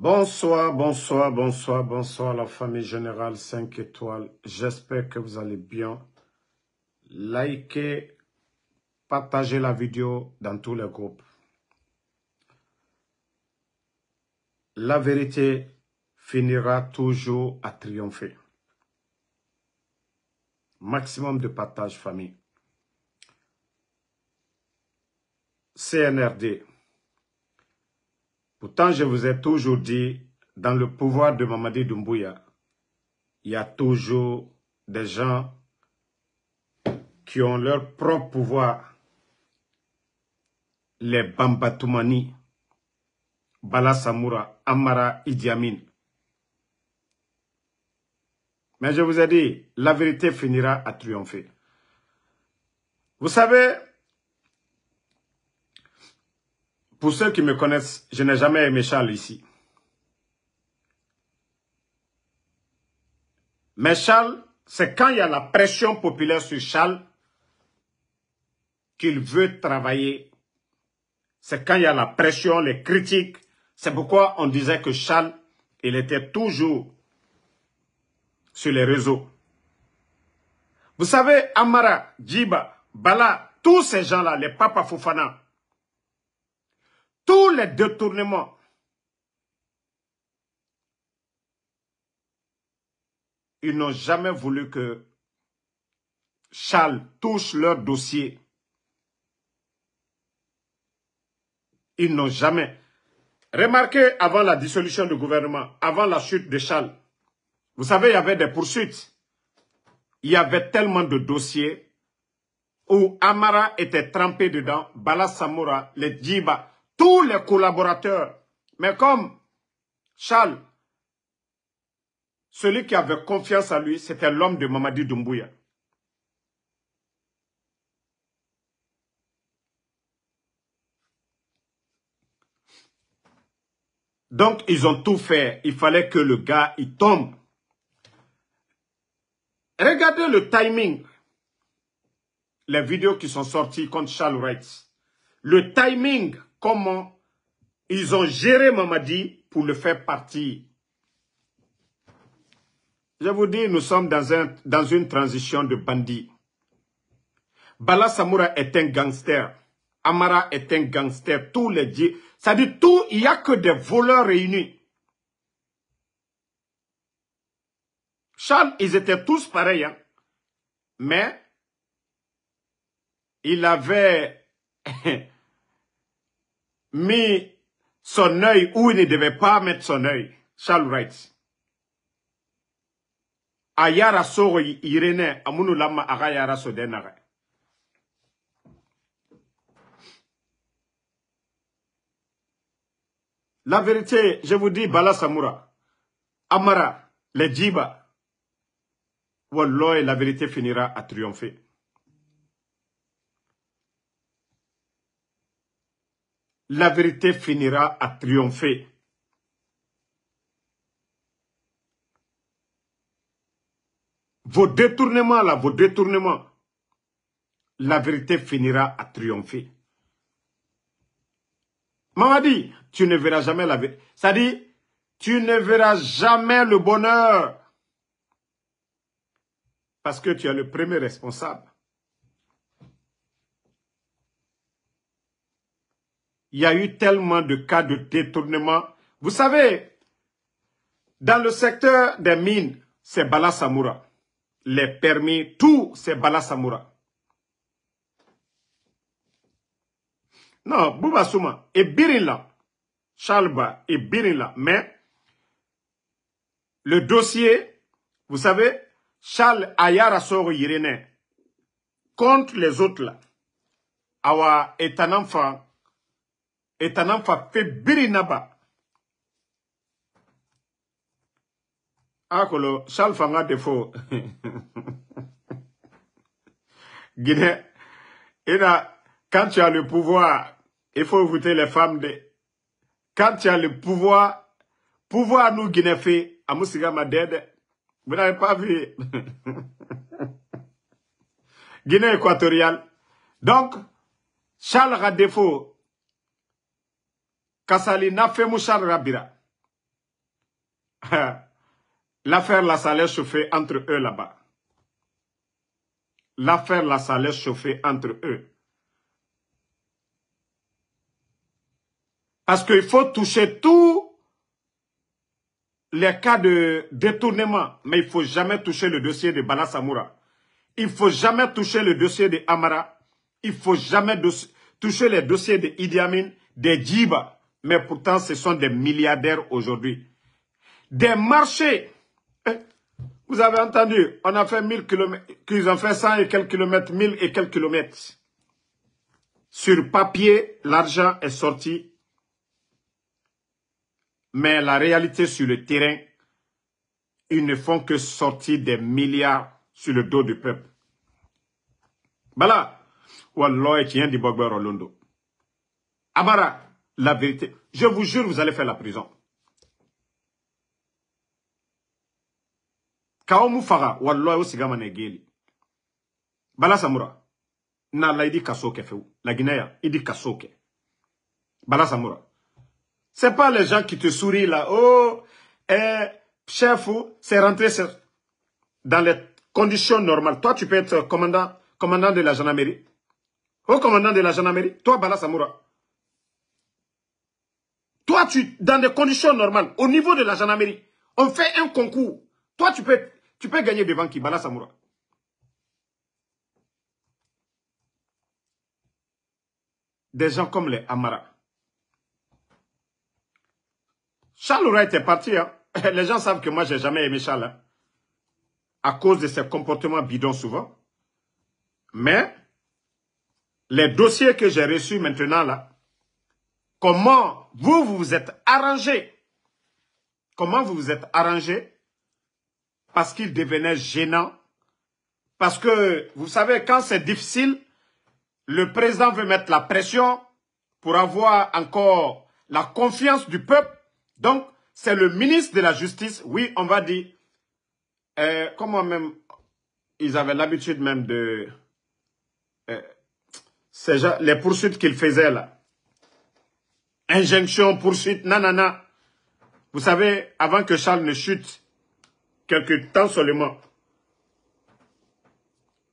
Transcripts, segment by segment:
Bonsoir, bonsoir, bonsoir, bonsoir la famille générale 5 étoiles. J'espère que vous allez bien. Likez, partagez la vidéo dans tous les groupes. La vérité finira toujours à triompher. Maximum de partage famille. CNRD. Pourtant, je vous ai toujours dit, dans le pouvoir de Mamadi Doumbouya, il y a toujours des gens qui ont leur propre pouvoir. Les Bambatoumani, Bala Samoura, Amara Idi Amin. Mais je vous ai dit, la vérité finira à triompher. Vous savez, Pour ceux qui me connaissent, je n'ai jamais aimé Charles ici. Mais Charles, c'est quand il y a la pression populaire sur Charles qu'il veut travailler. C'est quand il y a la pression, les critiques. C'est pourquoi on disait que Charles, il était toujours sur les réseaux. Vous savez, Amara, Djiba, Bala, tous ces gens-là, les Papa Fofana, tous les détournements ils n'ont jamais voulu que Charles touche leur dossier. Ils n'ont jamais. Remarquez avant la dissolution du gouvernement, avant la chute de Charles, vous savez, il y avait des poursuites. Il y avait tellement de dossiers où Amara était trempé dedans, Bala Samoura, les Djiba, tous les collaborateurs. Mais comme Charles, celui qui avait confiance en lui, c'était l'homme de Mamadi Doumbouya. Donc, ils ont tout fait. Il fallait que le gars, il tombe. Regardez le timing. Les vidéos qui sont sorties contre Charles Wright. Le timing comment ils ont géré Mamadi pour le faire partir. Je vous dis, nous sommes dans, un, dans une transition de bandits. Bala Samoura est un gangster. Amara est un gangster. Tous les dieux. Ça dit tout, il n'y a que des voleurs réunis. Charles, ils étaient tous pareils. Hein. Mais, il avait mis son œil où il ne devait pas mettre son œil. Charles Wright. Soro irene lama. La vérité, je vous dis, Bala Samoura, Amara, les Djiba, Wallah, la vérité finira à triompher. La vérité finira à triompher. Vos détournements là, vos détournements, la vérité finira à triompher. Mamadi, tu ne verras jamais la vérité. Ça dit, tu ne verras jamais le bonheur. Parce que tu es le premier responsable. Il y a eu tellement de cas de détournement. Vous savez, dans le secteur des mines, c'est Bala Samoura. Les permis, tout, c'est Bala Samoura. Non, Bouba Souma et Birinla, Chalba et Birinla, mais le dossier, vous savez, Charles Ayara Soro Yirene, contre les autres là, Awa est un enfant et un fa fait birinaba. Akolo, Charles Fanga défaut. Guinée, quand tu as le pouvoir, il faut voter les femmes de... Quand tu as le pouvoir, pouvoir nous Guinée fait, à Moussiga Madede, vous n'avez pas vu. Guinée équatoriale. Donc, Charles a défaut, kasali na femu rabira L'affaire La Salée chauffée entre eux là-bas. L'affaire La Salée chauffée entre eux. Parce qu'il faut toucher tous les cas de détournement, mais il ne faut jamais toucher le dossier de Bala Samoura. Il ne faut jamais toucher le dossier de Amara. Il ne faut jamais toucher les dossiers de Idi Amin, des Djiba. Mais pourtant, ce sont des milliardaires aujourd'hui. Des marchés. Eh, vous avez entendu, on a fait 1000 kilomètres, qu'ils ont fait 100 et quelques kilomètres, 1000 et quelques kilomètres. Sur papier, l'argent est sorti mais la réalité sur le terrain, ils ne font que sortir des milliards sur le dos du peuple. Voilà. Wallah, tient du Rolondo. La vérité. Je vous jure, vous allez faire la prison. Kaomu Faga, Wallah, Osigamane Geli. Bala Samura. Na la idi kasoke feu. La Guinée, idi kasoke. Bala Samura. C'est pas les gens qui te sourient là. Oh, eh, chef, c'est rentré dans les conditions normales. Toi, tu peux être commandant, commandant de la gendarmerie. Oh, commandant de la gendarmerie. Toi, Bala Samoura. Toi, tu, dans des conditions normales, au niveau de la gendarmerie, on fait un concours. Toi, tu peux, tu peux gagner devant qui Bala Samoura. Des gens comme les Amara. Charles aurait été parti. Hein. Les gens savent que moi, j'ai jamais aimé Charles. Hein. À cause de ses comportements bidons souvent. Mais, les dossiers que j'ai reçus maintenant là, comment vous, vous êtes arrangé? Comment vous vous êtes arrangé? Parce qu'il devenait gênant. Parce que, vous savez, quand c'est difficile, le président veut mettre la pression pour avoir encore la confiance du peuple donc, c'est le ministre de la Justice, oui, on va dire, euh, comment même, ils avaient l'habitude même de, euh, les poursuites qu'ils faisaient là. Injonction, poursuite, nanana. Vous savez, avant que Charles ne chute, quelque temps seulement,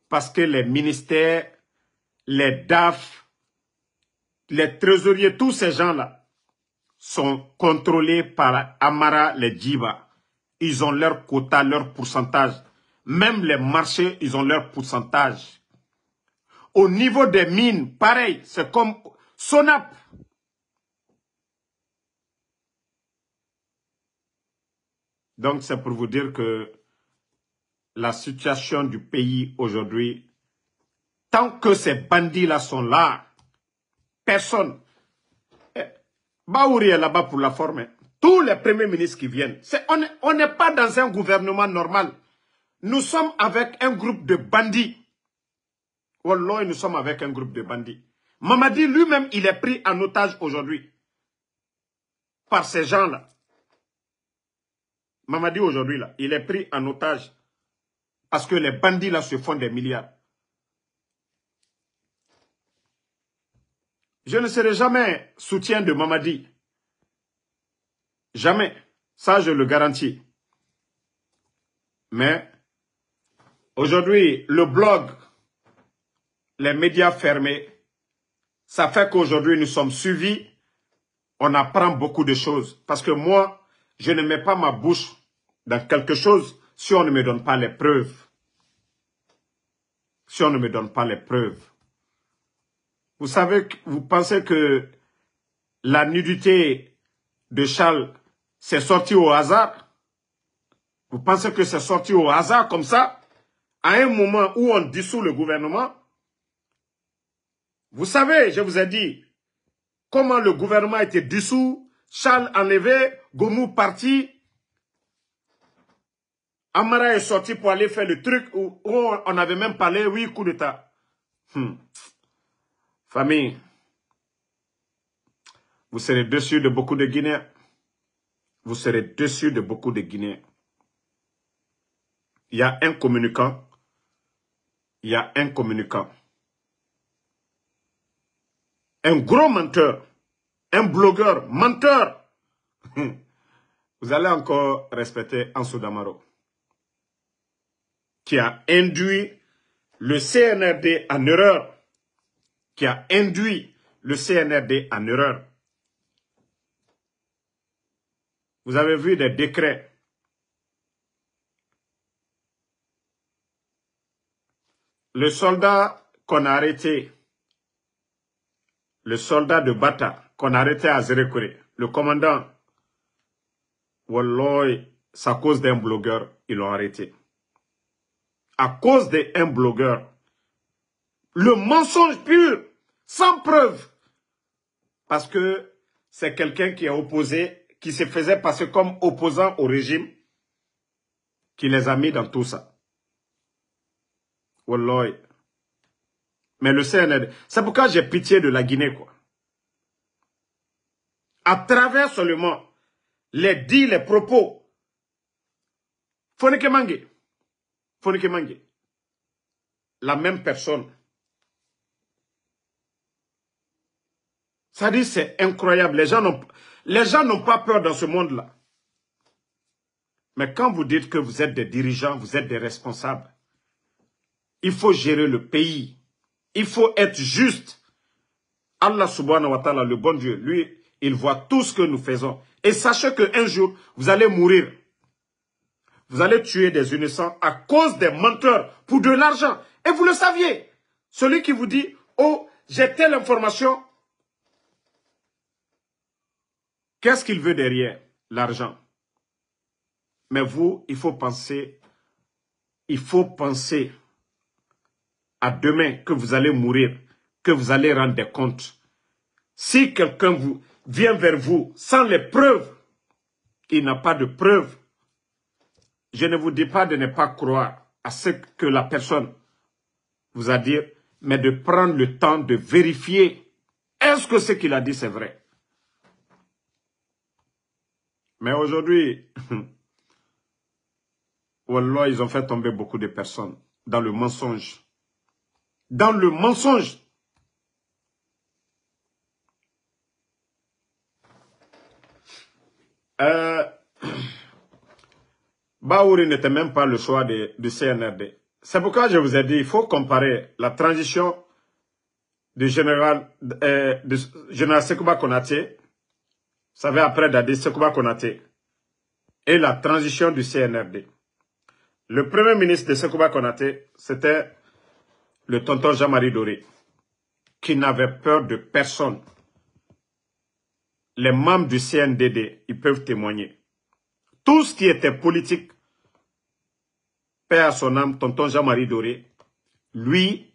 parce que les ministères, les DAF, les trésoriers, tous ces gens-là, sont contrôlés par Amara les Djiba. Ils ont leur quota, leur pourcentage. Même les marchés, ils ont leur pourcentage. Au niveau des mines, pareil, c'est comme Sonap. Donc c'est pour vous dire que la situation du pays aujourd'hui, tant que ces bandits-là sont là, personne, Baouri est là-bas pour la former. Tous les premiers ministres qui viennent, on n'est pas dans un gouvernement normal. Nous sommes avec un groupe de bandits. Wallah, nous sommes avec un groupe de bandits. Mamadi lui-même, il est pris en otage aujourd'hui. Par ces gens-là. Mamadi aujourd'hui, là, il est pris en otage. Parce que les bandits, là, se font des milliards. Je ne serai jamais soutien de Mamadi. Jamais. Ça, je le garantis. Mais, aujourd'hui, le blog, les médias fermés, ça fait qu'aujourd'hui, nous sommes suivis. On apprend beaucoup de choses. Parce que moi, je ne mets pas ma bouche dans quelque chose si on ne me donne pas les preuves. Si on ne me donne pas les preuves. Vous savez, vous pensez que la nudité de Charles s'est sortie au hasard? Vous pensez que c'est sorti au hasard comme ça? À un moment où on dissout le gouvernement? Vous savez, je vous ai dit, comment le gouvernement a été dissous, Charles enlevé, Gomu parti, Amara est sorti pour aller faire le truc où, on avait même parlé, oui, coup d'État. Hmm. Famille, vous serez dessus de beaucoup de Guinéens. Vous serez dessus de beaucoup de Guinéens. Il y a un communicant. Il y a un communicant. Un gros menteur. Un blogueur menteur. vous allez encore respecter Ansou Damaro, qui a induit le CNRD en erreur, qui a induit le CNRD en erreur. Vous avez vu des décrets. Le soldat qu'on a arrêté, le soldat de Bata qu'on a arrêté à Zérekure, le commandant Walloy, c'est à cause d'un blogueur, ils l'ont arrêté. À cause d'un blogueur. Le mensonge pur, sans preuve. Parce que c'est quelqu'un qui est opposé, qui se faisait passer comme opposant au régime, qui les a mis dans tout ça. Walloy. Mais le CNRD, c'est pourquoi j'ai pitié de la Guinée, quoi. À travers seulement les dits, les propos. Fonike Mange. La même personne. Ça dit, c'est incroyable. Les gens n'ont les gens n'ont pas peur dans ce monde-là. Mais quand vous dites que vous êtes des dirigeants, vous êtes des responsables, il faut gérer le pays. Il faut être juste. Allah subhanahu wa ta'ala, le bon Dieu, lui, il voit tout ce que nous faisons. Et sachez qu'un jour, vous allez mourir. Vous allez tuer des innocents à cause des menteurs pour de l'argent. Et vous le saviez. Celui qui vous dit, oh, j'ai telle information. Qu'est-ce qu'il veut derrière L'argent? Mais vous, il faut penser, il faut penser à demain que vous allez mourir, que vous allez rendre des comptes. Si quelqu'un vous, vient vers vous sans les preuves, il n'a pas de preuves, je ne vous dis pas de ne pas croire à ce que la personne vous a dit, mais de prendre le temps de vérifier est-ce que ce qu'il a dit c'est vrai? Mais aujourd'hui, Wallah, ils ont fait tomber beaucoup de personnes dans le mensonge. Dans le mensonge. Euh, Baouri n'était même pas le choix du CNRD. C'est pourquoi je vous ai dit, il faut comparer la transition du général, euh, général Sekouba Konaté, vous savez, après Dadi Sekouba Konaté, et la transition du CNRD. Le premier ministre de Sekouba Konaté, c'était le tonton Jean-Marie Doré, qui n'avait peur de personne les membres du CNDD, ils peuvent témoigner. Tout ce qui était politique, père à son âme, tonton Jean-Marie Doré, lui,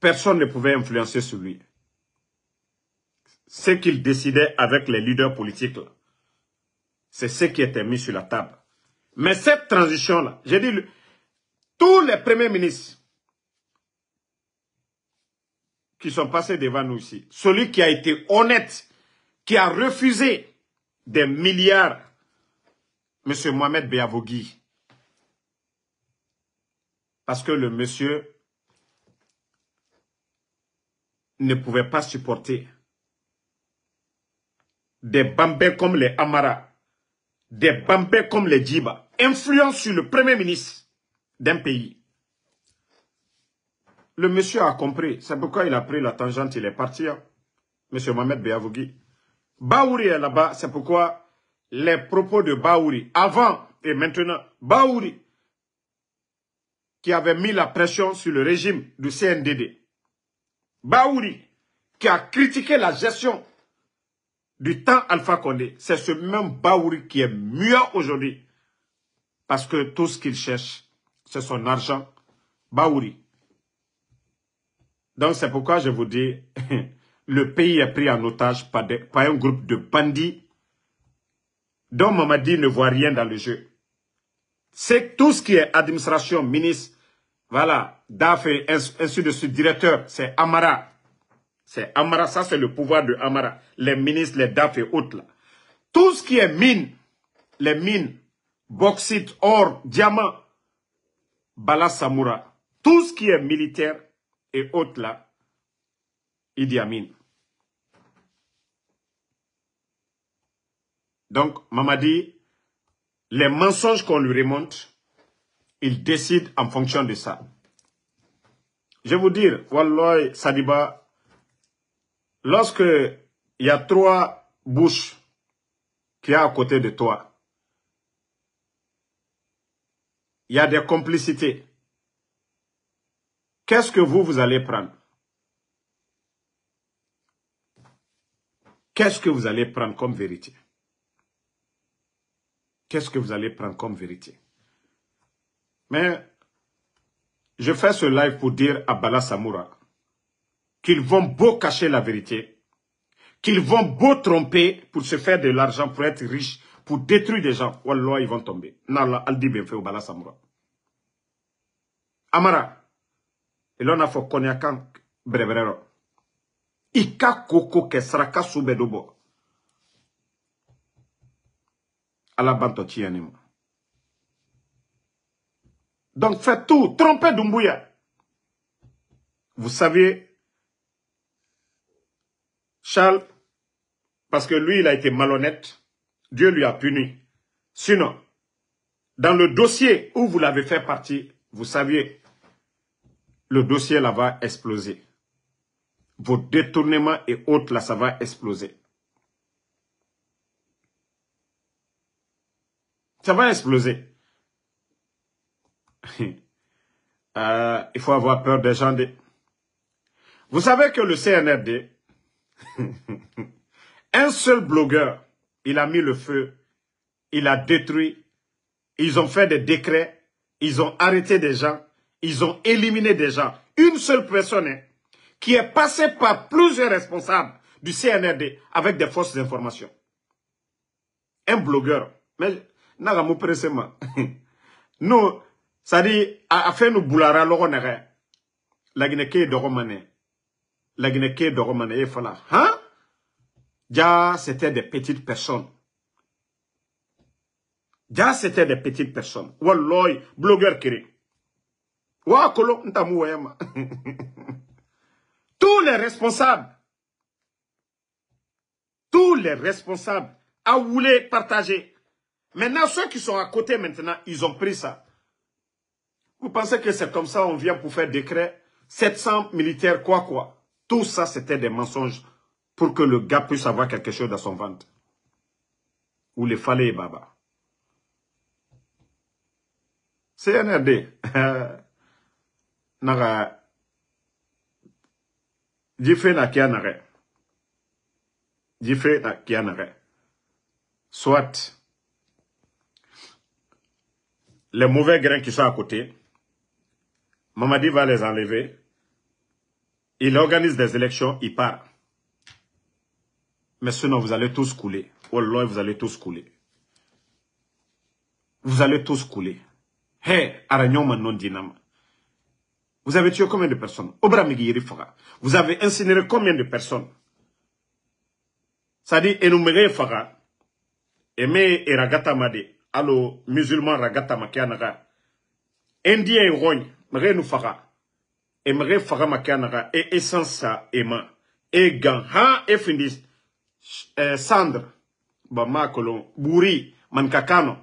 personne ne pouvait influencer sur lui. Ce qu'il décidait avec les leaders politiques, c'est ce qui était mis sur la table. Mais cette transition-là, j'ai dit, tous les premiers ministres, qui sont passés devant nous ici. Celui qui a été honnête, qui a refusé des milliards, M. Mohamed Beavogui. Parce que le monsieur ne pouvait pas supporter des bambins comme les Amara, des bambins comme les Djiba, influence sur le premier ministre d'un pays. Le monsieur a compris. C'est pourquoi il a pris la tangente, il est parti. Hein. Monsieur Mohamed Beavougui. Baouri est là-bas, c'est pourquoi les propos de Baouri, avant et maintenant, Baouri, qui avait mis la pression sur le régime du CNDD. Baouri, qui a critiqué la gestion du temps Alpha Condé, c'est ce même Baouri qui est mieux aujourd'hui. Parce que tout ce qu'il cherche, c'est son argent. Baouri, donc c'est pourquoi je vous dis, le pays est pris en otage par, un groupe de bandits dont Mamadi ne voit rien dans le jeu. C'est tout ce qui est administration, ministre, voilà, DAF et ainsi de suite, directeur, c'est Amara. C'est Amara, ça c'est le pouvoir de Amara. Les ministres, les DAF et autres là. Tout ce qui est mine, les mines, bauxite, or, diamant, Bala Samoura, tout ce qui est militaire, et autres là, Idi Amin. Donc, Mamadi, les mensonges qu'on lui remonte, il décide en fonction de ça. Je vais vous dire, Wallah, Sadiba, lorsque il y a trois bouches qui sont à côté de toi, il y a des complicités. Qu'est-ce que vous, vous allez prendre? Qu'est-ce que vous allez prendre comme vérité? Qu'est-ce que vous allez prendre comme vérité Mais je fais ce live pour dire à Bala Samoura qu'ils vont beau cacher la vérité, qu'ils vont beau tromper pour se faire de l'argent, pour être riches, pour détruire des gens. Wallah, ils vont tomber. Nala, Aldi au Bala Samoura. Amara, et l'on a fait konyakan brebrero. Ika koko ke saraka sube Ala tianimo. Donc faites tout, trompez Dumbuya. Vous savez, Charles, parce que lui, il a été malhonnête, Dieu lui a puni. Sinon, dans le dossier où vous l'avez fait partie, vous saviez, le dossier là va exploser. Vos détournements et autres là, ça va exploser. Ça va exploser. Euh, il faut avoir peur des gens. Vous savez que le CNRD, un seul blogueur, il a mis le feu, il a détruit, ils ont fait des décrets, ils ont arrêté des gens, ils ont éliminé des gens. Une seule personne hein, qui est passée par plusieurs responsables du CNRD avec des fausses informations. Un blogueur. Mais, nous, ça dit, a fait nous boulara logo nere. La Guinée dogomane. La Guinée dogomane et fala. Hein? Ja, c'était des petites personnes. Ja, c'était des petites personnes. Walloy, blogueur kiri. Wa kolo, ntamu wayama. Tous les responsables, tous les responsables a voulu partager. Maintenant, ceux qui sont à côté maintenant, ils ont pris ça. Vous pensez que c'est comme ça on vient pour faire décret? 700 militaires, quoi, quoi. Tout ça, c'était des mensonges pour que le gars puisse avoir quelque chose dans son ventre. Ou les fallait baba. CNRD. Naga. Jife na kianare. Jife na kianare. Soit les mauvais grains qui sont à côté, Mamadi va les enlever. Il organise des élections, il part. Mais sinon, vous allez tous couler. Wallah, vous allez tous couler. Vous allez tous couler. Hé, Aragnon non dinama. Vous avez tué combien de personnes? Vous avez incinéré combien de personnes? Ça dit, énuméré Faga. Aimé et Ragata Made. Allo, musulman Ragata Makianaga. Indien Rogne mre nu faga. E mre faga makanaga e essence ema. E gan ha e findis. Eh, sandre. Ba makolo buri man kakano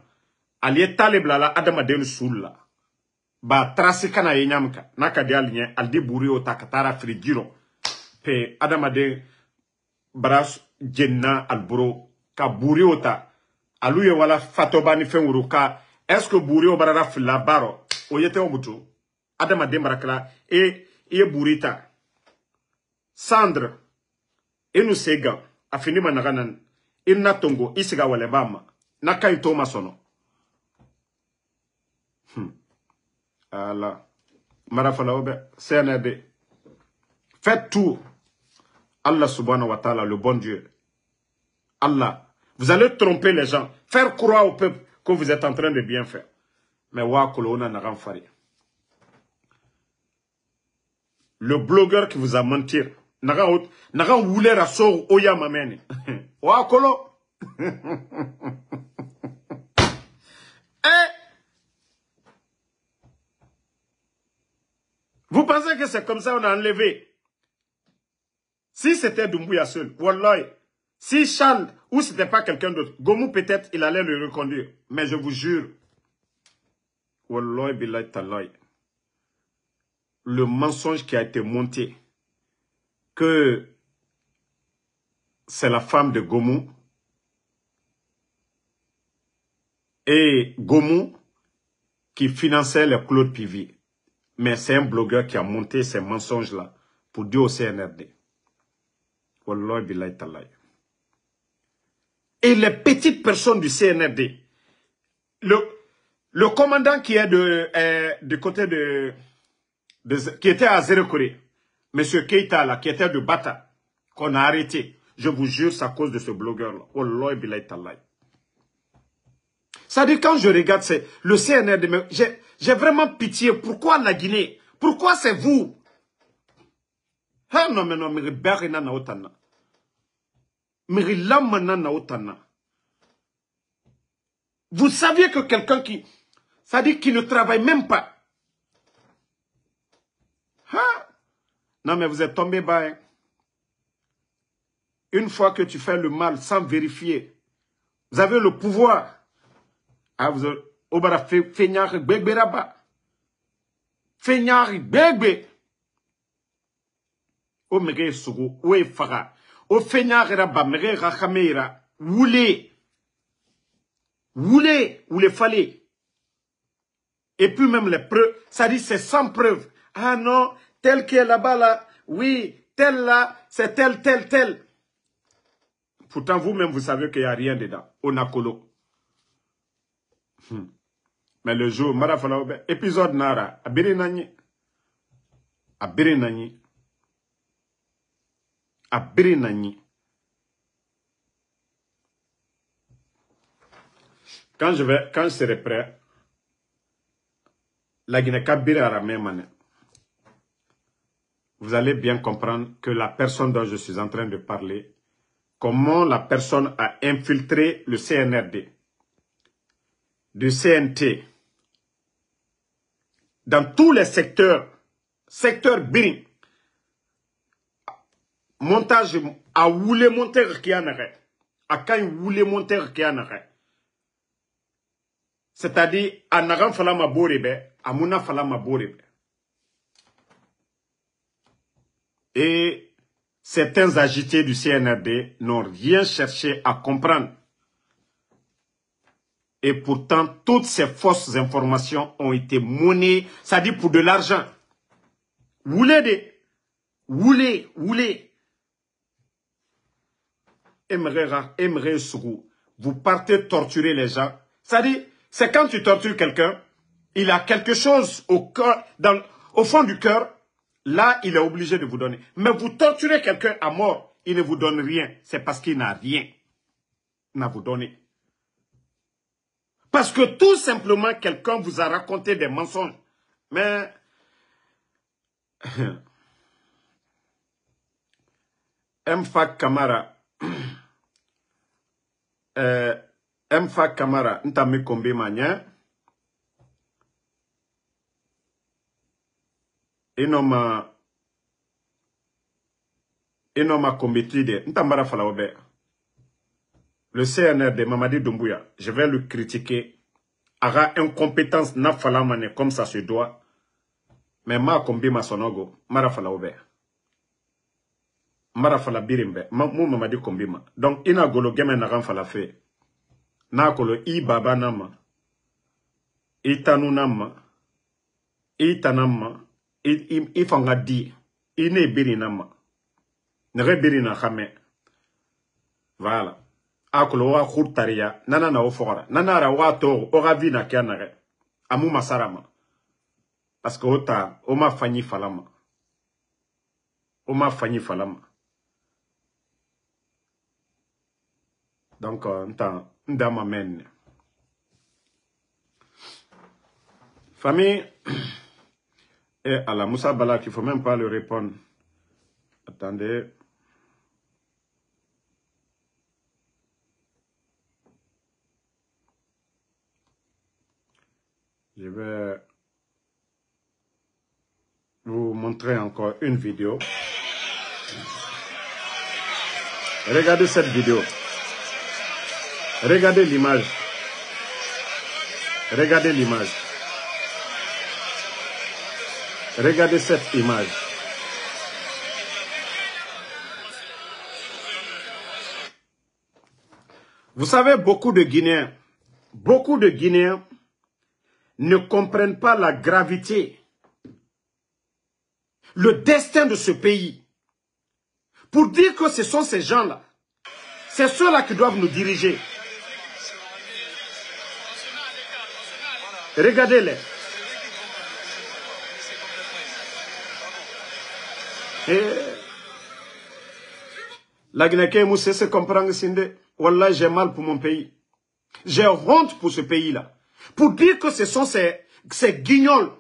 ali tale blala adama den sulla ba trasi kana ye nyamka. Naka di alinye aldi buri o frigiro pe adama den bras jenna alburo ka alu ye wala fenwuru ka est ce que buri o barara fila baro? O o mutu. Adamaden barakala e i ye sandre i nu se gan a fini ma naga nani. I na tongo i siga hmm. o faites tout. Allah subhanahu wa ta'ala le bon Dieu. Allah vous allez tromper les gens faire croire au peuple que vous êtes en train de bien faire mais le blogueur qui vous a menti. Naga la sort oya mamene. Wa kolo. Eh? Vous pensez que c'est comme ça on a enlevé? Si c'était Dumbuya seul, Wallahi, Si Charles, ou c'était pas quelqu'un d'autre, Gomu peut-être, il allait le reconduire. Mais je vous jure, le mensonge qui a été monté, que c'est la femme de Gomu, et Gomu qui finançait le Claude Pivi. Mais c'est un blogueur qui a monté ces mensonges-là pour dire au CNRD. Et les petites personnes du CNRD, le, le commandant qui est de, euh, du côté de, qui était à Zérekoré, M. Keita, là, qui était de Bata, qu'on a arrêté, je vous jure, c'est à cause de ce blogueur-là. Ça dit quand je regarde le CNRD, j'ai vraiment pitié. Pourquoi la Guinée? Pourquoi c'est vous? Non, mais non, mais. Vous saviez que quelqu'un qui, ça dit qu'il ne travaille même pas. Hein? Non, mais vous êtes tombé bas. Hein. Une fois que tu fais le mal sans vérifier, vous avez le pouvoir. Ah, vous avez, obara fenyar gbegbe raba. Fenyar gbegbe. O mege sugu, o e faga. O fenyar raba, mege rakamera. Woulé. Woulé, ou les fallait. Et puis même les preuves, ça dit c'est sans preuve. Ah non, tel qui est là-bas là, oui, tel là, c'est tel, tel, tel. Pourtant, vous-même, vous savez qu'il n'y a rien dedans. On a colo. Hmm. Mais le jour, Marafalaobe, épisode Nara, Abiri Nani. Abiri Nani. Abiri Nani. Quand je vais, quand serai prêt, la Guinée-Kabiri à la même vous allez bien comprendre que la personne dont je suis en train de parler, comment la personne a infiltré le CNRD, du CNT, dans tous les secteurs, secteur Biring, montage à Woulé Monter qui en arrêt, à Kain Woulé Monter qui en. C'est-à-dire, à Naran Falama Borebe, à Mouna Falama Borebe. Et certains agités du CNRD n'ont rien cherché à comprendre. Et pourtant, toutes ces fausses informations ont été monnées, dit pour de l'argent. Voulez de, voulez, voulez. Aimerait vous partez torturer les gens. Dit, c'est quand tu tortures quelqu'un, il a quelque chose au au fond du cœur, Là, il est obligé de vous donner. Mais vous torturez quelqu'un à mort, il ne vous donne rien. C'est parce qu'il n'a rien à vous donner. Parce que tout simplement, quelqu'un vous a raconté des mensonges. Mais... Mfa Kamara. Euh, Mfa Kamara, ntame kombe manya. inoma inoma combetride ntambara falaobe le CNR de Mamadi Doumbouya je vais le critiquer. Aura incompétence na falamane comme ça se doit. Mais ma kombi ma sonogo mara falaobe mara fala birimbe ma mu Mamadi ma. Donc golo geme na ran fala fe. Na kolo i baba nama i tanu nama i i di. I ne biri na ma. Biri na voilà. A kolo wa nana na nana ara wa toxo o xa vi na a amu masara ma. Parce que o ma fala ma. O ma fala ma donc nta ndama menne famille Et à la Moussa Balak, il ne faut même pas le répondre. Attendez. Je vais vous montrer encore une vidéo. Regardez cette vidéo. Regardez l'image. Regardez l'image. Regardez cette image. Vous savez, beaucoup de Guinéens, beaucoup de Guinéens ne comprennent pas la gravité, le destin de ce pays. Pour dire que ce sont ces gens-là, c'est ceux-là qui doivent nous diriger. Regardez-les. La Guinée, c'est se comprendre, Sinde. Wallah, j'ai mal pour mon pays. J'ai honte pour ce pays-là. Pour dire que ce sont ces, ces guignols,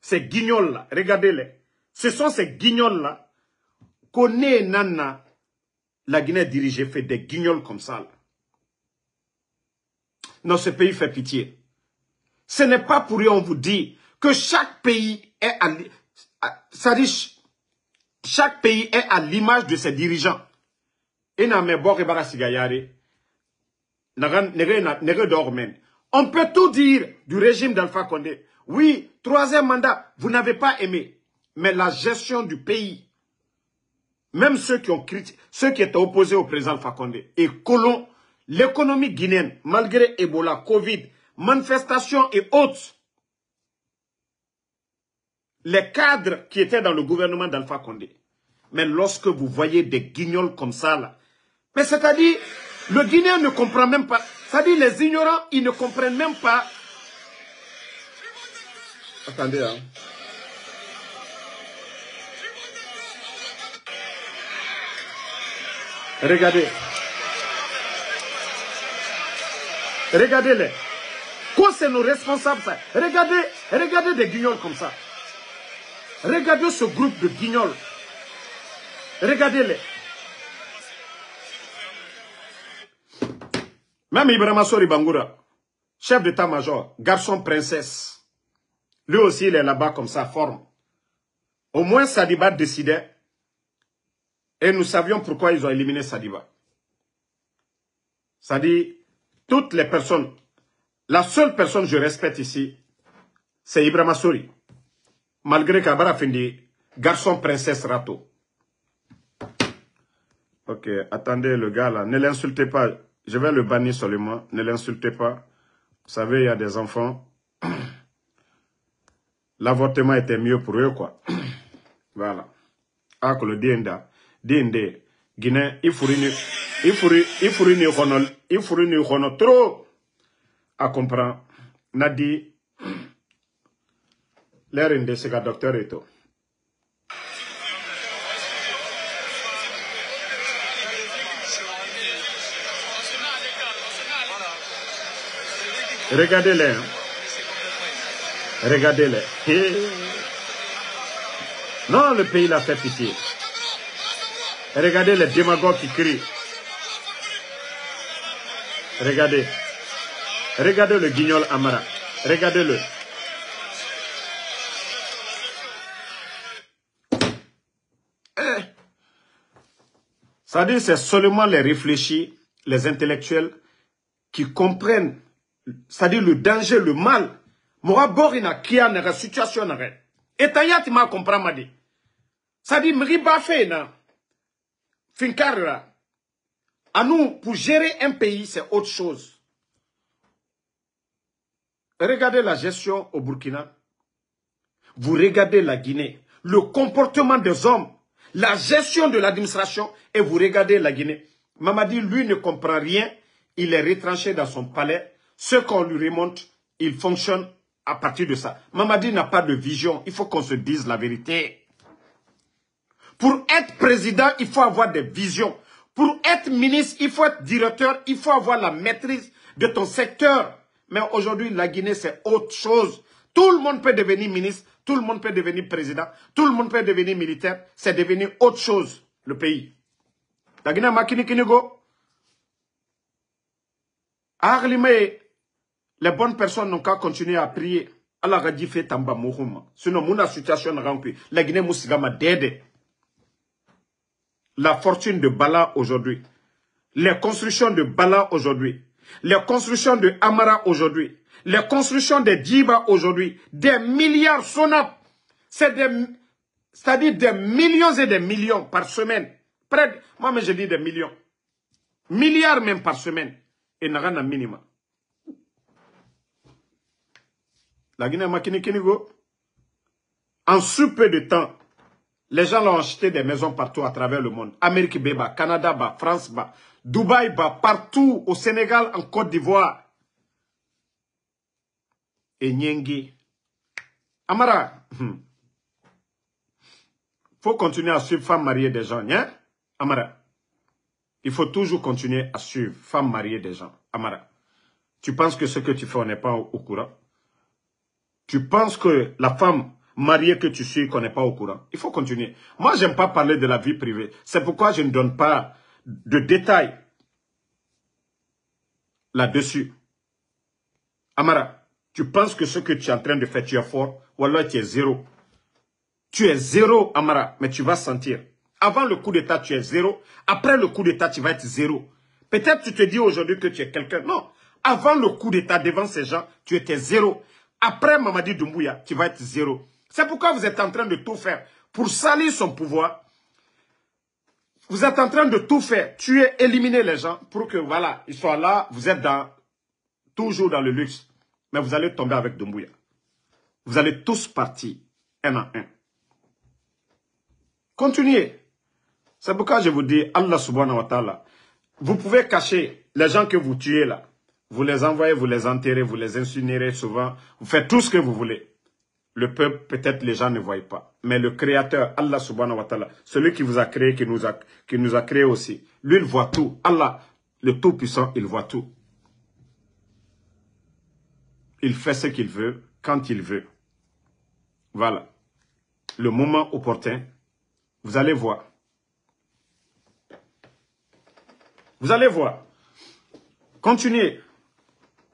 ces guignols-là, regardez-les. Ce sont ces guignols-là qu'on est nana, la Guinée dirigée fait des guignols comme ça. Non, ce pays fait pitié. Ce n'est pas pour rien on vous dit que chaque pays est à, chaque pays est à l'image de ses dirigeants. On peut tout dire du régime d'Alpha Condé. Oui, troisième mandat, vous n'avez pas aimé. Mais la gestion du pays, même ceux qui ont critiqué, ceux qui étaient opposés au président Alpha Condé, et colon, l'économie guinéenne, malgré Ebola, Covid, manifestations et autres, les cadres qui étaient dans le gouvernement d'Alpha Condé. Mais lorsque vous voyez des guignols comme ça, là, mais c'est-à-dire, le Guinéen ne comprend même pas. C'est-à-dire, les ignorants, ils ne comprennent même pas. Attendez, hein. Regardez. Regardez-les. Quoi c'est nos responsables ça Regardez, regardez des guignols comme ça. Regardez ce groupe de guignols. Regardez-les. Même Ibrahima Sori Bangoura, chef d'état-major, garçon princesse, lui aussi il est là-bas comme ça, forme. Au moins Sadiba décidait, et nous savions pourquoi ils ont éliminé Sadiba. Ça dit, toutes les personnes, la seule personne que je respecte ici, c'est Ibrahima Sori. Malgré qu'Abara Fendi, garçon princesse Rato. Ok, attendez le gars là, ne l'insultez pas. Je vais le bannir seulement. Ne l'insultez pas. Vous savez, il y a des enfants. L'avortement était mieux pour eux, quoi. voilà. Ah, que le DNDA. DND. Guinée, il faut une... Il faut une... Il faut une... Il faut une... À comprendre. Nadi. L'air de ce docteur et tout. Regardez-les. Hein. Regardez-les. Non, le pays l'a fait pitié. Regardez les démagogues qui crient. Regardez. Regardez le guignol Amara. Regardez-le. Eh. Ça dit, c'est seulement les réfléchis, les intellectuels qui comprennent c'est-à-dire le danger, le mal. Mora borina kia nera situation. Et tayati ma comprend ma dit. C'est-à-dire mriba fait. Finkarra. À nous, pour gérer un pays, c'est autre chose. Regardez la gestion au Burkina. Vous regardez la Guinée. Le comportement des hommes. La gestion de l'administration. Et vous regardez la Guinée. Mamadi, lui, ne comprend rien. Il est retranché dans son palais ce qu'on lui remonte, il fonctionne à partir de ça. Mamadi n'a pas de vision. Il faut qu'on se dise la vérité. Pour être président, il faut avoir des visions. Pour être ministre, il faut être directeur. Il faut avoir la maîtrise de ton secteur. Mais aujourd'hui, la Guinée, c'est autre chose. Tout le monde peut devenir ministre. Tout le monde peut devenir président. Tout le monde peut devenir militaire. C'est devenu autre chose, le pays. La Guinée, Makini Kinigo. Les bonnes personnes n'ont qu'à continuer à prier. Allah a dit tamba Sinon, mon situation n'a La Guinée Moussigama dede. la fortune de Bala aujourd'hui, les constructions de Bala aujourd'hui, les constructions de Amara aujourd'hui, les constructions de Djiba aujourd'hui, des milliards sonap, c'est des, c'est-à-dire des millions et des millions par semaine. Près moi, mais je dis des millions. Milliards même par semaine. Et n'a rien minima. La Guinée Makini Kinigo, en si peu de temps, les gens l'ont acheté des maisons partout à travers le monde. Amérique Béba, Canada, bah, France, bah, Dubaï, partout, au Sénégal, en Côte d'Ivoire. Et Nyengui. Amara, hmm. faut continuer à suivre femmes mariées des gens, hein? Amara. Il faut toujours continuer à suivre femmes mariées des gens. Amara. Tu penses que ce que tu fais, on n'est pas au courant? Tu penses que la femme mariée que tu suis qu'on n'est pas au courant? Il faut continuer. Moi, j'aime pas parler de la vie privée. C'est pourquoi je ne donne pas de détails là-dessus. Amara, tu penses que ce que tu es en train de faire, tu es fort. Ou alors tu es zéro? Tu es zéro, Amara, mais tu vas sentir. Avant le coup d'état, tu es zéro. Après le coup d'état, tu vas être zéro. Peut-être tu te dis aujourd'hui que tu es quelqu'un. Non. Avant le coup d'état, devant ces gens, tu étais zéro. Après Mamadi Doumbouya, tu vas être zéro. C'est pourquoi vous êtes en train de tout faire pour salir son pouvoir. Vous êtes en train de tout faire, tuer, éliminer les gens pour que, voilà, ils soient là, vous êtes dans, toujours dans le luxe. Mais vous allez tomber avec Doumbouya. Vous allez tous partir, un à un. Continuez. C'est pourquoi je vous dis, Allah subhanahu wa ta'ala, vous pouvez cacher les gens que vous tuez là. Vous les envoyez, vous les enterrez, vous les incinérez souvent. Vous faites tout ce que vous voulez. Le peuple, peut-être les gens ne voient pas. Mais le Créateur, Allah subhanahu wa ta'ala, celui qui vous a créé, qui nous a, qui créé aussi, lui, il voit tout. Allah, le Tout-Puissant, il voit tout. Il fait ce qu'il veut, quand il veut. Voilà. Le moment opportun, vous allez voir. Vous allez voir. Continuez.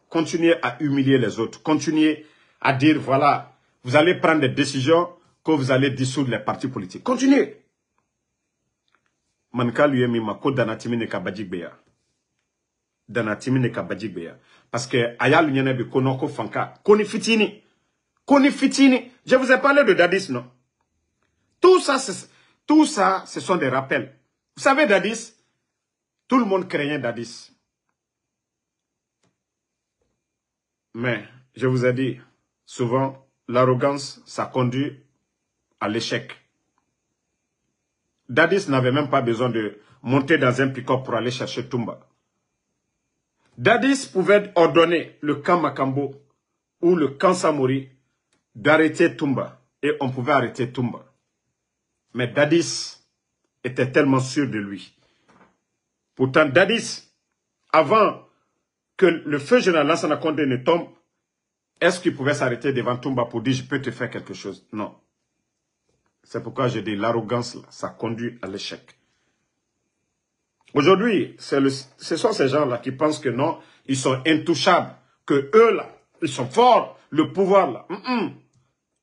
Continuez à humilier les autres. Continuez à dire, voilà, vous allez prendre des décisions que vous allez dissoudre les partis politiques. Continuez. Manka lui. Parce que konoko fanka. Koni fitini. Je vous ai parlé de Dadis, non? Tout ça, tout ça, ce sont des rappels. Vous savez, Dadis, tout le monde craignait Dadis. Mais, je vous ai dit, souvent, l'arrogance, ça conduit à l'échec. Dadis n'avait même pas besoin de monter dans un pick-up pour aller chercher Tumba. Dadis pouvait ordonner le camp Makambo ou le camp Samori d'arrêter Tumba. Et on pouvait arrêter Tumba. Mais Dadis était tellement sûr de lui. Pourtant, Dadis, avant que le feu général Lansana Condé ne tombe, est-ce qu'il pouvait s'arrêter devant Tumba pour dire je peux te faire quelque chose? Non. C'est pourquoi je dis l'arrogance, ça conduit à l'échec. Aujourd'hui, ce sont ces gens-là qui pensent que non, ils sont intouchables, que eux là, ils sont forts, le pouvoir là.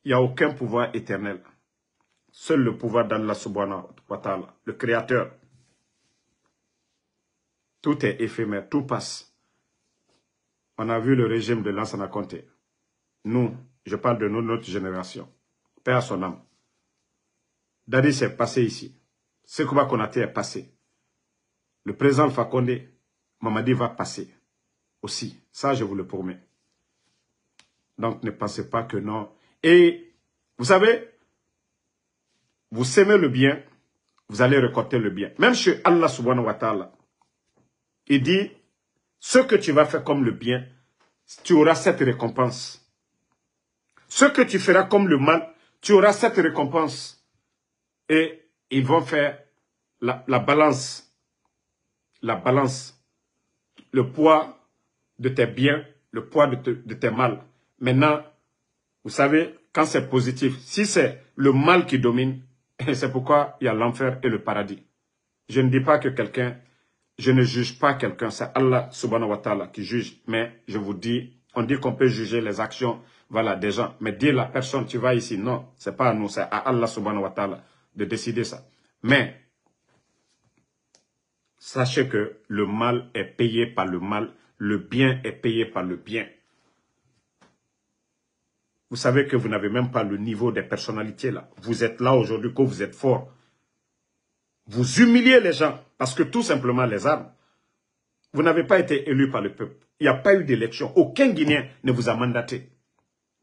Il n'y a aucun pouvoir éternel. Seul le pouvoir d'Allah subhanahu wa ta'ala, le créateur. Tout est éphémère, tout passe. On a vu le régime de Lansana Conté. Nous, je parle de nous, notre génération. Père son âme. Dadi s'est passé ici. Sekouba Konaté est passé. Le président Fakonde, Mamadi va passer aussi. Ça, je vous le promets. Donc, ne pensez pas que non. Et, vous savez, vous semez le bien, vous allez récolter le bien. Même chez Allah subhanahu wa ta'ala, il dit, ce que tu vas faire comme le bien, tu auras cette récompense. Ce que tu feras comme le mal, tu auras cette récompense. Et ils vont faire la, balance, la balance, le poids de tes biens, le poids de, de tes mal. Maintenant, vous savez, quand c'est positif, si c'est le mal qui domine, c'est pourquoi il y a l'enfer et le paradis. Je ne dis pas que quelqu'un, je ne juge pas quelqu'un, c'est Allah subhanahu wa ta'ala qui juge. Mais je vous dis, on dit qu'on peut juger les actions voilà, des gens. Mais dire la personne, tu vas ici, non, c'est pas à nous, c'est à Allah subhanahu wa ta'ala de décider ça. Mais, Sachez que le mal est payé par le mal, le bien est payé par le bien. Vous savez que vous n'avez même pas le niveau des personnalités là. Vous êtes là aujourd'hui que vous êtes fort. Vous humiliez les gens parce que tout simplement les armes. Vous n'avez pas été élu par le peuple. Il n'y a pas eu d'élection. Aucun Guinéen ne vous a mandaté.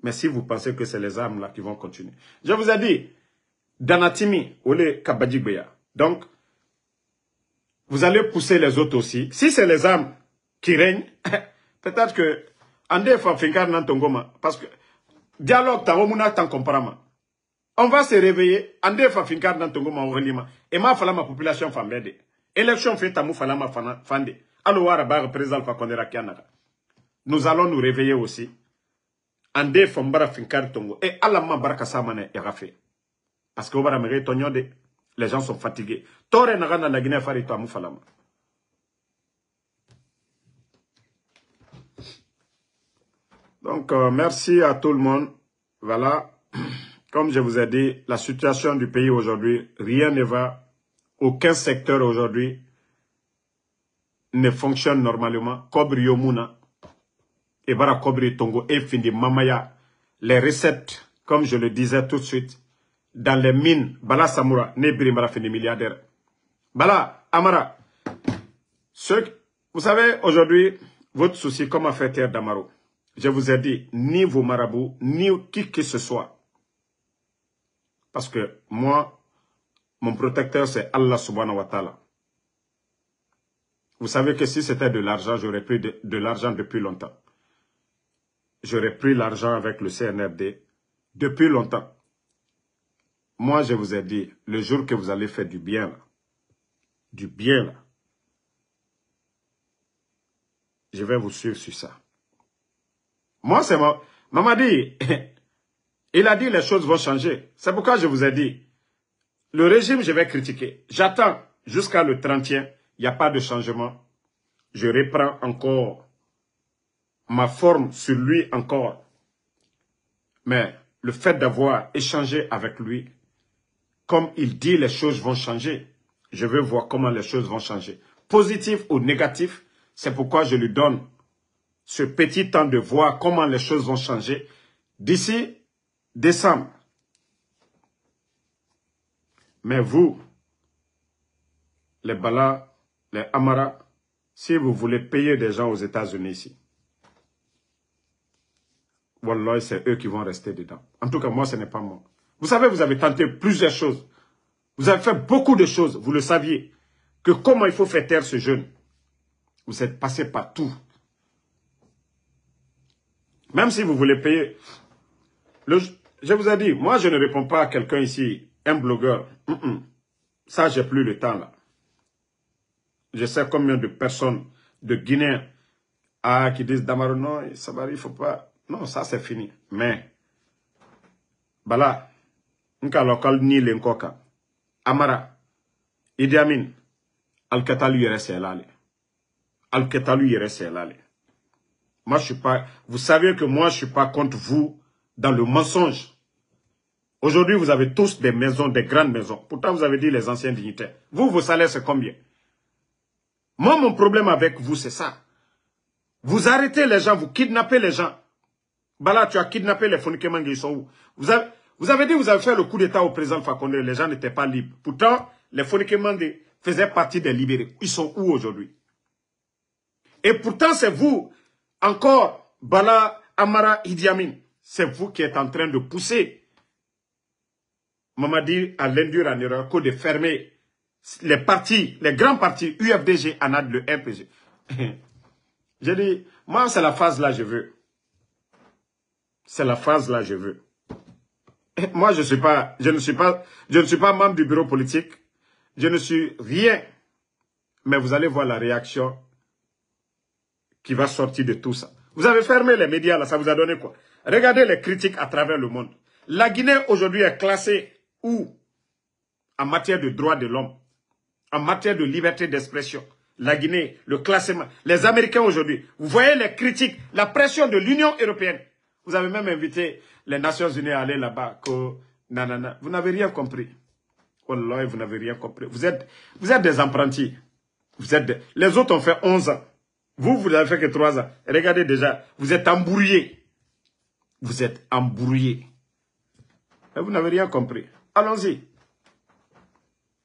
Mais si vous pensez que c'est les armes là qui vont continuer. Je vous ai dit, Danatimi, Ole Kabadjigbeya. Donc, vous allez pousser les autres aussi. Si c'est les armes qui règnent, peut-être que Ande Fafinkar Nantongoma, parce que dialogue Tawomuna Tankomparama. On va se réveiller, Ande Fafinkar Nantongoma Orelima, et ma fala ma population fambede. Élection fait tamou fala ma fande. Nous allons nous réveiller aussi. Ande Fambara Finkar Tongo. Et Alama Baraka Samane Erafe. Parce que Obara Mere de les gens sont fatigués. Tore Nagana la Guinée Fari Tamou Falama. Donc, euh, merci à tout le monde. Voilà. Comme je vous ai dit, la situation du pays aujourd'hui, rien ne va. Aucun secteur aujourd'hui ne fonctionne normalement. Yomuna, Tongo, Mamaya, les recettes, comme je le disais tout de suite, dans les mines, Bala Samoura, Nebri Marafini milliardaire. Bala, Amara, vous savez, aujourd'hui, votre souci, comment faire terre d'Amaro? Je vous ai dit, ni vos marabouts, ni qui que ce soit. Parce que moi, mon protecteur, c'est Allah subhanahu wa ta'ala. Vous savez que si c'était de l'argent, j'aurais pris de, l'argent depuis longtemps. J'aurais pris l'argent avec le CNRD depuis longtemps. Moi, je vous ai dit, le jour que vous allez faire du bien, du bien, je vais vous suivre sur ça. Moi, c'est moi. Maman dit, il a dit les choses vont changer. C'est pourquoi je vous ai dit, le régime, je vais critiquer. J'attends jusqu'à le 31 il n'y a pas de changement. Je reprends encore ma forme sur lui encore. Mais le fait d'avoir échangé avec lui, comme il dit les choses vont changer, je veux voir comment les choses vont changer. Positif ou négatif, c'est pourquoi je lui donne ce petit temps de voir comment les choses vont changer d'ici décembre. Mais vous, les balas, les Amara, si vous voulez payer des gens aux États-Unis ici, Wallah, c'est eux qui vont rester dedans. En tout cas, moi, ce n'est pas moi. Vous savez, vous avez tenté plusieurs choses. Vous avez fait beaucoup de choses, vous le saviez. Que comment il faut faire taire ce jeune. Vous êtes passé par tout. Même si vous voulez payer. je vous ai dit, moi, je ne réponds pas à quelqu'un ici, un blogueur. Ça, j'ai plus le temps là. Je sais combien de personnes, de Guinéens, ah, qui disent Damaro, non, ça va, il faut pas. Non, ça c'est fini. Mais, bala, nka local ni l'enkoka, Amara, Idi Amin, Al-Katalu yere selale. Al-Katalu yere selale. Moi, je suis pas, vous savez que moi, je suis pas contre vous dans le mensonge. Aujourd'hui, vous avez tous des maisons, des grandes maisons. Pourtant, vous avez dit les anciens dignitaires. Vous, vos salaires, c'est combien? Moi, mon problème avec vous, c'est ça. Vous arrêtez les gens, vous kidnappez les gens. Bala, tu as kidnappé les Fonikemang, ils sont où? Vous avez, dit vous avez fait le coup d'état au président Fakonde, les gens n'étaient pas libres. Pourtant, les Fonikemang faisaient partie des libérés. Ils sont où aujourd'hui? Et pourtant, c'est vous, encore, Bala, Amara, Idi Amin, c'est vous qui êtes en train de pousser Mamadi à l'endure en de fermer les partis, les grands partis, UFDG, ANAD, le RPG. J'ai dit, moi, c'est la phase là, je veux. C'est la phase là, je veux. moi, je suis pas, je ne suis pas, je ne suis pas membre du bureau politique. Je ne suis rien. Mais vous allez voir la réaction qui va sortir de tout ça. Vous avez fermé les médias là, ça vous a donné quoi? Regardez les critiques à travers le monde. La Guinée aujourd'hui est classée où? En matière de droits de l'homme en matière de liberté d'expression. La Guinée, le classement, les Américains aujourd'hui. Vous voyez les critiques, la pression de l'Union européenne. Vous avez même invité les Nations Unies à aller là-bas. Vous n'avez rien compris. Wallah, vous n'avez rien compris. Vous êtes, vous êtes des apprentis. Vous êtes Les autres ont fait 11 ans. Vous, vous n'avez fait que 3 ans. Regardez déjà, vous êtes embrouillés. Vous êtes embrouillés. Et vous n'avez rien compris. Allons-y.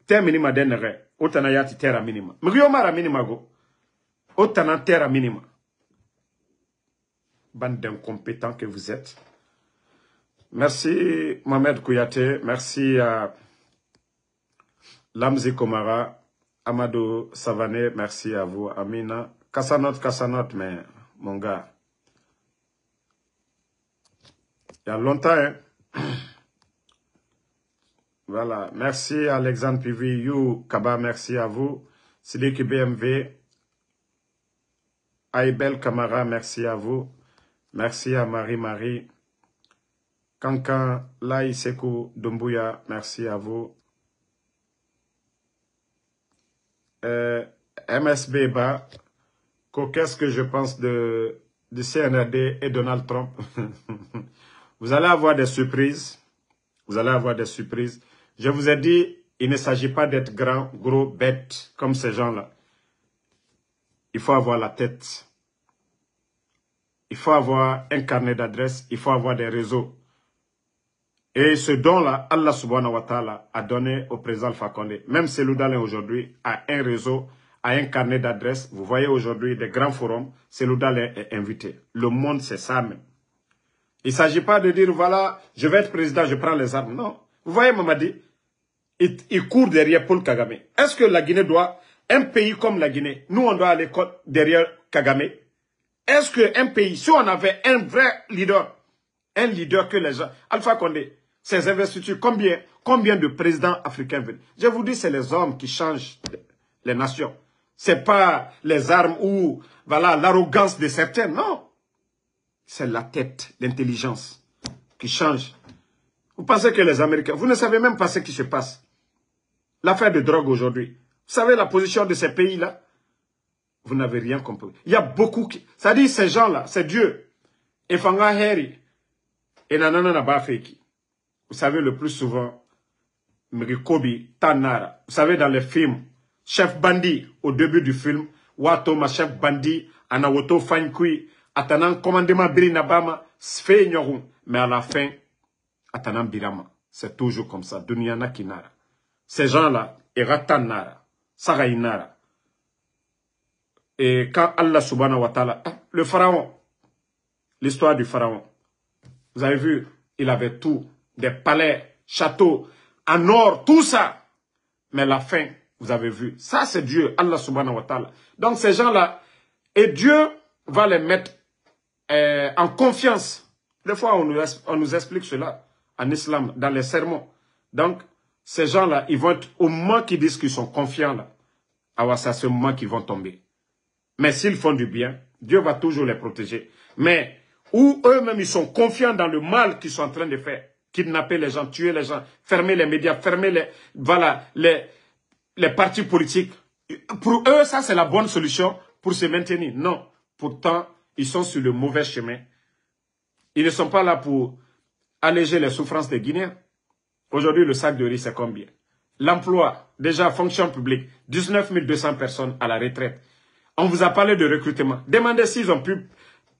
Terre minima denere. Otana yati terra minima. Mriomara minima go. Otana terra minima. Bande d'incompétents que vous êtes. Merci Mohamed Kouyaté. Merci à Lamzi Komara. Amadou Savané. Merci à vous. Amina. Kassanot, Kassanot, mais mon gars. Il y a longtemps, hein. Voilà. Merci Alexandre Pivi, You, Kaba, merci à vous. Sidiki BMV. Aïbel Kamara, merci à vous. Merci à Marie-Marie. Kankan Laïsekou Dumbuya, merci à vous. Euh, MSB Ba, qu'est-ce que je pense de, de CNRD et Donald Trump? Vous allez avoir des surprises. Vous allez avoir des surprises. Je vous ai dit, il ne s'agit pas d'être grand, gros, bête, comme ces gens-là. Il faut avoir la tête. Il faut avoir un carnet d'adresses. Il faut avoir des réseaux. Et ce don-là, Allah subhanahu wa ta'ala a donné au président Condé. Même Seloudalin aujourd'hui a un réseau, a un carnet d'adresses. Vous voyez aujourd'hui des grands forums. Seloudalin est invité. Le monde, c'est ça même. Il ne s'agit pas de dire, voilà, je vais être président, je prends les armes. Non. Vous voyez Mamadi il, court derrière Paul Kagame. Est-ce que la Guinée doit, un pays comme la Guinée, nous on doit aller derrière Kagame? Est-ce qu'un pays, si on avait un vrai leader, un leader que les gens, Alpha Condé, ces investitures, combien, combien de présidents africains viennent Je vous dis, c'est les hommes qui changent les nations. C'est pas les armes ou voilà l'arrogance de certains, non. C'est la tête, l'intelligence qui change. Vous pensez que les Américains, vous ne savez même pas ce qui se passe. L'affaire de drogue aujourd'hui. Vous savez la position de ces pays-là Vous n'avez rien compris. Il y a beaucoup qui... Ça dit ces gens-là, c'est Dieu. Et Fanga Heri. Et Nanana Nabafeki. Vous savez le plus souvent, Mrikobi, Tanara. Vous savez dans les films, chef bandit, au début du film, Wato ma chef bandit, Anawoto Fankui, Atanan commandement Biri Nabama, Sfe Mais à la fin, Atanan Birama. C'est toujours comme ça. Dunyana Kinara. Ces gens-là, Eratanara, Sarainara. Et quand Allah subhanahu wa ta'ala, ah, le pharaon, l'histoire du pharaon, vous avez vu, il avait tout, des palais, châteaux, en or, tout ça. Mais la fin, vous avez vu, ça c'est Dieu, Allah subhanahu wa ta'ala. Donc ces gens-là, et Dieu va les mettre euh, en confiance. Des fois, on nous, on nous explique cela en islam, dans les sermons. Donc, ces gens-là, ils vont être, au moment qu'ils disent qu'ils sont confiants, là, alors c'est à ce moment qu'ils vont tomber. Mais s'ils font du bien, Dieu va toujours les protéger. Mais où eux-mêmes, ils sont confiants dans le mal qu'ils sont en train de faire, kidnapper les gens, tuer les gens, fermer les médias, fermer les, voilà, les, les partis politiques. Pour eux, ça, c'est la bonne solution pour se maintenir. Non. Pourtant, ils sont sur le mauvais chemin. Ils ne sont pas là pour alléger les souffrances des Guinéens. Aujourd'hui, le sac de riz, c'est combien? L'emploi, déjà, fonction publique, 19 200 personnes à la retraite. On vous a parlé de recrutement. Demandez s'ils ont pu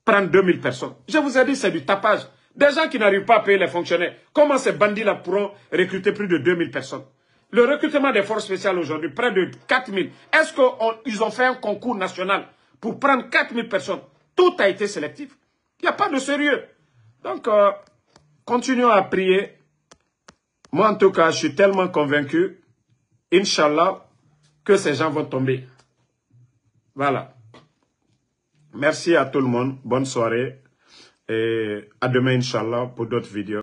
prendre 2000 personnes. Je vous ai dit, c'est du tapage. Des gens qui n'arrivent pas à payer les fonctionnaires. Comment ces bandits-là pourront recruter plus de 2000 personnes? Le recrutement des forces spéciales aujourd'hui, près de 4000. Est-ce qu'ils ont fait un concours national pour prendre 4000 personnes? Tout a été sélectif. Il n'y a pas de sérieux. Donc, euh, continuons à prier. Moi, en tout cas, je suis tellement convaincu, Inch'Allah, que ces gens vont tomber. Voilà. Merci à tout le monde. Bonne soirée. Et à demain, Inch'Allah, pour d'autres vidéos.